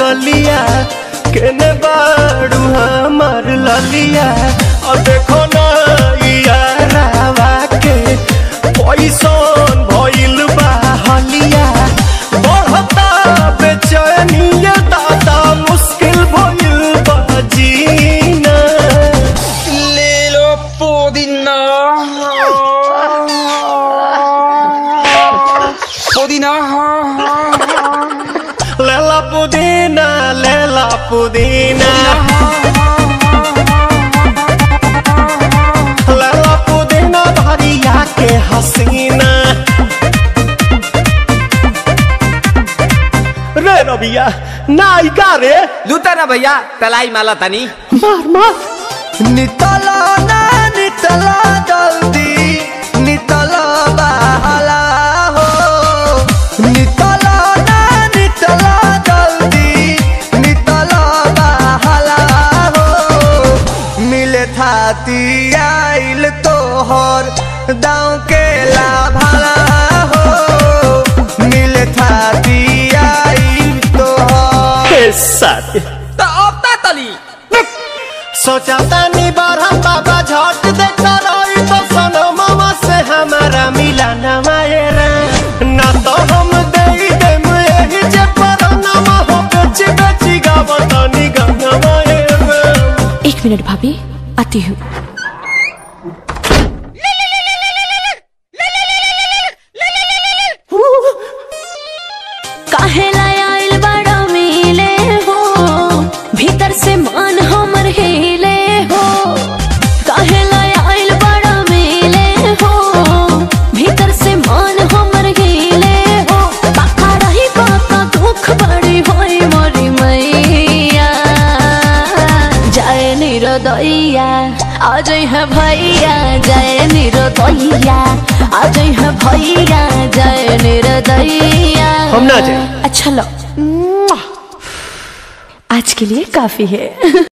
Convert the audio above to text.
गलिया केने बाड़ू हमर ललिया। और देखो ना के पैसन भइल बा बढ़ता बेचैनिया दादा मुश्किल भइल बा जीना। ले लो पुदीना। पुदीना। हाँ हाँ पुदीना लेला पुदीना। लेला पुदीना भरिया के हसीना। रे रबिया नायिका रे। लूटा ना भैया तलाई माला तनी। मार मार। नितला ना नितला जल्दी। थाती आइल तोहर दाँव के लाभला हो। मिले थाती आइल तोहर। के साथ? तो अब तली। सोचा तानी बारह बाबा झट देखा रही तो सनो मामा से हमारा मिला न मायरा ना तो हम दे यही जे पर नामा हो बेची बेची गावतानी गंगा मायरा एक मिनट भाभी। आती हूँ। काहे लाया इल बड़ा मिले हो? भीतर से मान हमर जय निरोदैया अजय है भैया जय निरोदैया अजय है भैया जय निरोदैया हम ना जाए। अच्छा लो। आज के लिए काफ़ी है।